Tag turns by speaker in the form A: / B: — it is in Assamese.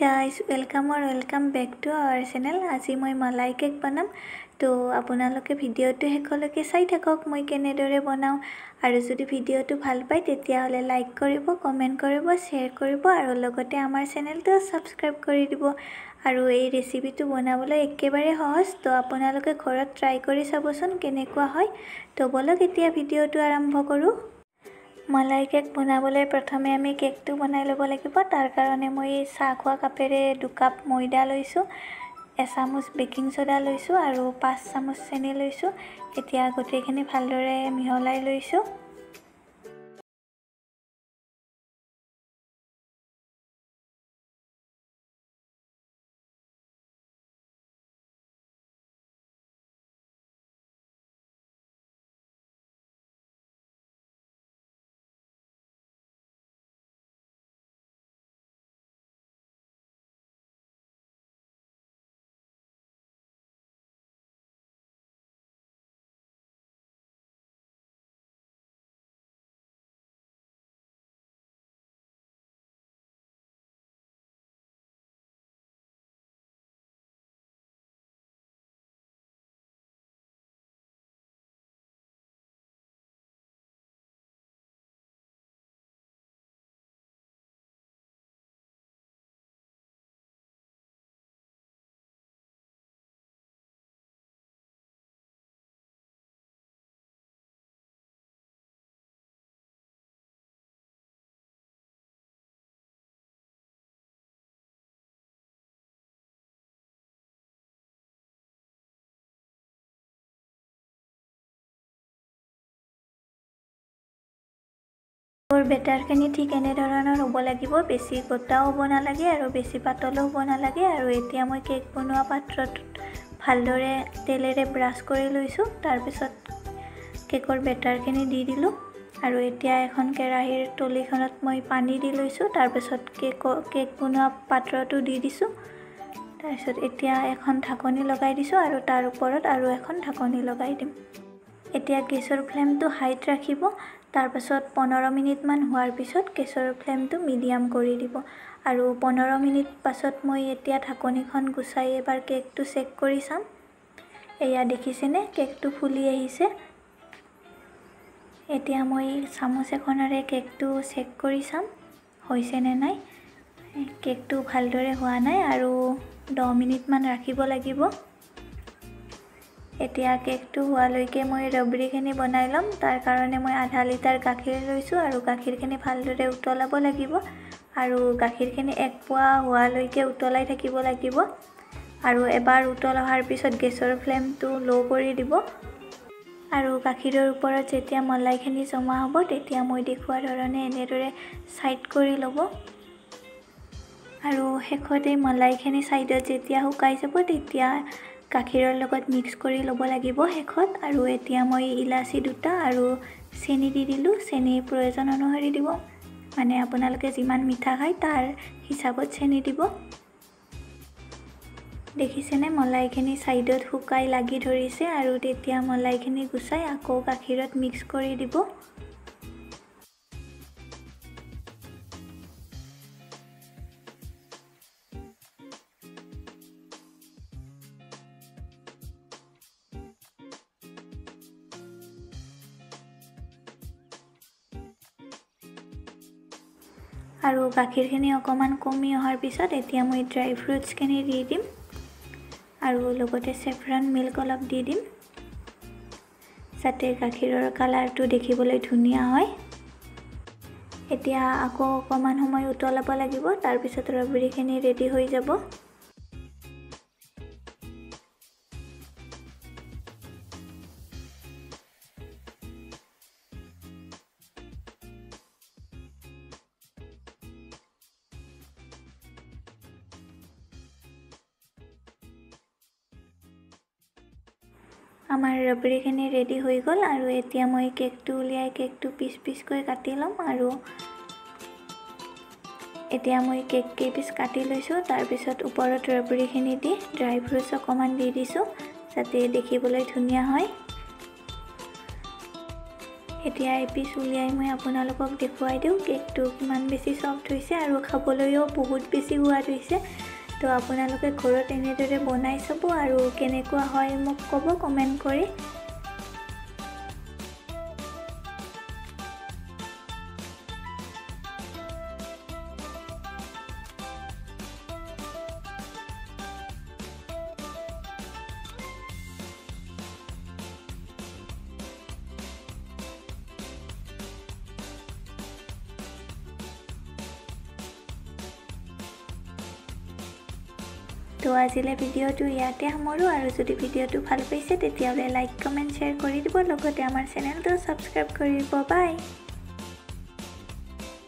A: গাইজ ৱেলকাম আৰু welcome back to our channel আজি মই মলাই কেক বনাম। তো আপোনালোকে ভিডিঅ'টো শেষলৈকে চাই থাকক মই কেনেদৰে বনাওঁ। আৰু যদি ভিডিঅ'টো ভাল পায় তেতিয়াহ'লে লাইক কৰিব কমেণ্ট কৰিব শ্বেয়াৰ কৰিব আৰু লগতে আমাৰ চেনেলটো ছাবস্ক্ৰাইব কৰি দিব। আৰু এই ৰেচিপিটো বনাবলৈ একেবাৰে সহজ তো আপোনালোকে ঘৰত ট্ৰাই কৰি চাবচোন কেনেকুৱা হয়। তো ব'লক এতিয়া ভিডিঅ'টো আৰম্ভ কৰোঁ। মলাই কেক বনাবলৈ প্ৰথমে আমি কেকটো বনাই ল'ব লাগিব। তাৰ কাৰণে মই চাহ খোৱা কাপেৰে দুকাপ ময়দা লৈছোঁ এচামুচ বেকিং ছ'ডা লৈছোঁ আৰু পাঁচ চামুচ চেনি লৈছোঁ। এতিয়া গোটেইখিনি ভালদৰে মিহলাই লৈছোঁ। মোৰ বেটাৰখিনি ঠিক এনেধৰণৰ হ'ব লাগিব বেছি গোটাও হ'ব নালাগে আৰু বেছি পাতলো হ'ব নালাগে আৰু এতিয়া মই কেক বনোৱা পাত্ৰটোত ভালদৰে তেলেৰে ব্ৰাছ কৰি লৈছোঁ তাৰপিছত কেকৰ বেটাৰখিনি দি দিলোঁ আৰু এতিয়া এখন কেৰাহীৰ তলিখনত মই পানী দি লৈছোঁ তাৰপিছত কেকৰ কেক বনোৱা পাত্ৰটো দি দিছোঁ তাৰপিছত এতিয়া এখন ঢাকনি লগাই দিছোঁ আৰু তাৰ ওপৰত আৰু এখন ঢাকনি লগাই দিম। এতিয়া গেছৰ ফ্লেমটো হাইত ৰাখিব তাৰপাছত পোন্ধৰ মিনিটমান হোৱাৰ পিছত গেছৰ ফ্লেমটো মিডিয়াম কৰি দিব। আৰু পোন্ধৰ মিনিট পাছত মই এতিয়া ঢাকনিখন গুচাই এবাৰ কেকটো চেক কৰি চাম। এয়া দেখিছেনে? কেকটো ফুলি আহিছে। এতিয়া মই চামুচ এখনেৰে কেকটো চেক কৰি চাম হৈছেনে নাই। কেকটো ভালদৰে হোৱা নাই আৰু দহ মিনিটমান ৰাখিব লাগিব। এতিয়া কেকটো হোৱালৈকে মই ৰবৰিখিনি বনাই ল'ম। তাৰ কাৰণে মই আধা লিটাৰ গাখীৰ লৈছোঁ আৰু গাখীৰখিনি ভালদৰে উতলাব লাগিব আৰু গাখীৰখিনি এক পোৱা হোৱালৈকে উতলাই থাকিব লাগিব। আৰু এবাৰ উতল অহাৰ পিছত গেছৰ ফ্লেমটো ল' কৰি দিব। আৰু গাখীৰৰ ওপৰত যেতিয়া মলাইখিনি জমা হ'ব তেতিয়া মই দেখুওৱা ধৰণে এনেদৰে ছাইড কৰি ল'ব। আৰু শেষত এই মলাইখিনি ছাইডত যেতিয়া শুকাই যাব তেতিয়া গাখীৰৰ লগত মিক্স কৰি ল'ব লাগিব শেষত। আৰু এতিয়া মই ইলাচি দুটা আৰু চেনি দি দিলোঁ। চেনিৰ প্ৰয়োজন অনুসৰি দিব। মানে আপোনালোকে যিমান মিঠা খায় তাৰ হিচাপত চেনি দিব। দেখিছেনে? মলাইখিনি ছাইডত শুকাই লাগি ধৰিছে। আৰু তেতিয়া মলাইখিনি গুচাই আকৌ গাখীৰত মিক্স কৰি দিব। আৰু গাখীৰখিনি অকণমান কমি অহাৰ পিছত এতিয়া মই ড্ৰাই ফ্ৰুটছখিনি দি দিম আৰু লগতে চেফ্ৰন মিল্ক অলপ দি দিম যাতে গাখীৰৰ কালাৰটো দেখিবলৈ ধুনীয়া হয়। এতিয়া আকৌ অকণমান সময় উতলাব লাগিব তাৰপিছত ৰবৰিখিনি ৰেডি হৈ যাব। আমাৰ ৰবৰিখিনি ৰেডি হৈ গ'ল আৰু এতিয়া মই কেকটো উলিয়াই কেকটো পিচ পিচকৈ কাটি ল'ম আৰু এতিয়া মই কেক কেইপিচ কাটি লৈছোঁ তাৰপিছত ওপৰত ৰবৰিখিনি দি ড্ৰাই ফ্ৰুটছ অকণমান দি দিছোঁ যাতে দেখিবলৈ ধুনীয়া হয়। এতিয়া এপিচ উলিয়াই মই আপোনালোকক দেখুৱাই দিওঁ কেকটো কিমান বেছি চফ্ট হৈছে আৰু খাবলৈও বহুত বেছি সোৱাদ হৈছে। তো আপোনালোকে ঘৰত এনেদৰে বনাই চাব আৰু কেনেকুৱা হয় মোক ক'ব কমেণ্ট কৰি। তো আজিলৈ ভিডিঅ'টো ইয়াতে সামৰোঁ আৰু যদি ভিডিঅ'টো ভাল পাইছে তেতিয়াহ'লে লাইক কমেণ্ট শ্বেয়াৰ কৰি দিব। লগতে আমাৰ চেনেলটো ছাবস্ক্ৰাইব কৰি দিব। বাই